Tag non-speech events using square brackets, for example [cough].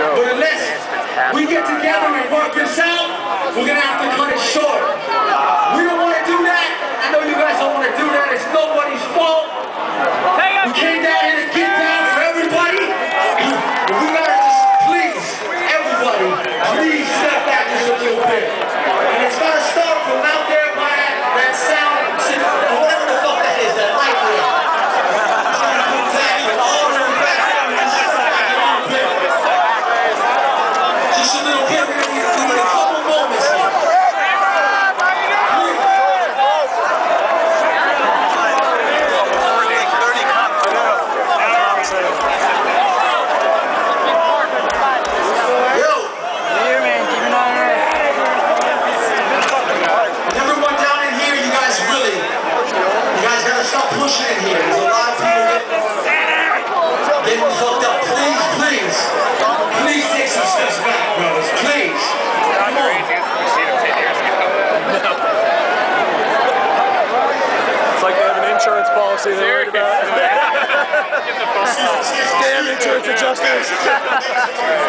show. But unless we get together and work this out. policy they're worried about. Church of Justice. [laughs]